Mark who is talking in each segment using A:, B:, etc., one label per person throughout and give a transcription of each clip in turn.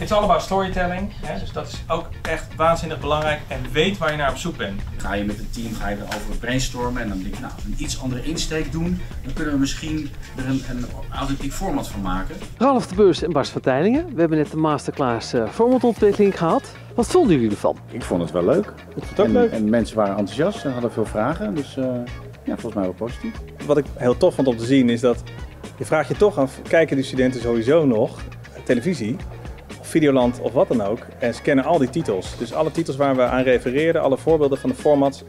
A: It's all about storytelling. Hè? Dus dat is ook echt waanzinnig belangrijk. En weet waar je naar op zoek bent.
B: Ga je met het team ga je erover brainstormen en dan denk je, nou, als we een iets andere insteek doen, dan kunnen we misschien er een, een authentiek format van maken.
C: Ralf de Beurs en Bas van Tijlingen. We hebben net de masterclass uh, formatontwikkeling gehad. Wat vonden jullie ervan?
D: Ik vond het wel leuk.
E: Ik vond het ook
D: en,
E: leuk.
D: En mensen waren enthousiast en hadden veel vragen. Dus uh, ja, volgens mij wel positief.
E: Wat ik heel tof vond om te zien is dat je vraagt je toch af, kijken die studenten sowieso nog televisie? Videoland of wat dan ook. En ze kennen al die titels. Dus alle titels waar we aan refereerden, alle voorbeelden van de formats,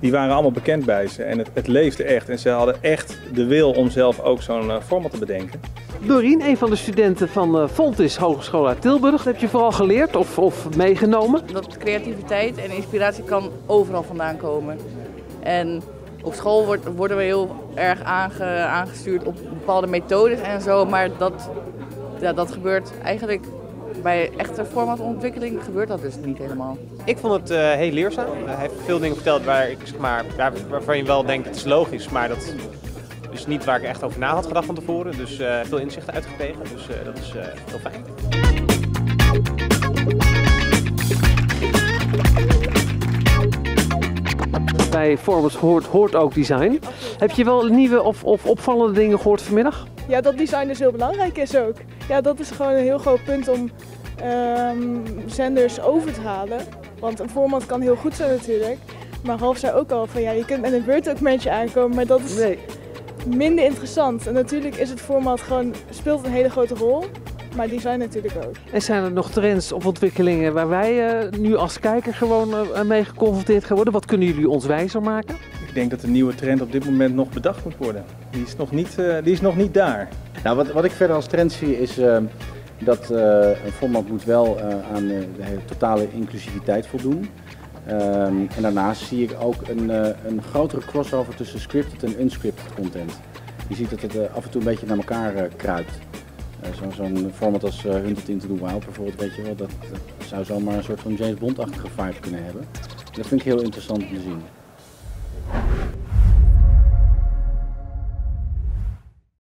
E: die waren allemaal bekend bij ze. En het, het leefde echt. En ze hadden echt de wil om zelf ook zo'n uh, format te bedenken.
C: Dorien, een van de studenten van uh, Fontis Hogeschool uit Tilburg. Heb je vooral geleerd of, of meegenomen?
F: Dat creativiteit en inspiratie kan overal vandaan komen. En op school wordt, worden we heel erg aange, aangestuurd op bepaalde methodes en zo. Maar dat, ja, dat gebeurt eigenlijk bij echte formatontwikkeling gebeurt dat dus niet helemaal.
G: Ik vond het uh, heel leerzaam. Uh, hij heeft veel dingen verteld waar ik, zeg maar, waar, waarvan je wel denkt het is logisch, maar dat is niet waar ik echt over na had gedacht van tevoren. Dus uh, veel inzichten uitgekregen, dus dat is heel fijn.
C: Bij Formats hoort, hoort ook design. Heb je wel nieuwe of, of opvallende dingen gehoord vanmiddag?
H: Ja, dat design dus heel belangrijk is ook. Ja, dat is gewoon een heel groot punt om um, zenders over te halen. Want een format kan heel goed zijn natuurlijk. Maar Half zei ook al van ja, je kunt met een Word-documentje aankomen, maar dat is
C: nee.
H: minder interessant. En natuurlijk is het format gewoon, speelt een hele grote rol. Maar design natuurlijk ook.
C: En zijn er nog trends of ontwikkelingen waar wij uh, nu als kijker gewoon uh, mee geconfronteerd gaan worden? Wat kunnen jullie ons wijzer maken?
E: Ik denk dat de nieuwe trend op dit moment nog bedacht moet worden. Die is nog niet, uh, die is nog niet daar.
D: Nou, wat, wat ik verder als trend zie is dat een format moet wel aan de totale inclusiviteit voldoen. En daarnaast zie ik ook een, een grotere crossover tussen scripted en unscripted content. Je ziet dat het af en toe een beetje naar elkaar kruipt. Zo'n zo format als Hunted into the Wild bijvoorbeeld, weet je wel, dat, dat zou zomaar een soort van James Bond-achtige vibe kunnen hebben. Dat vind ik heel interessant om te zien.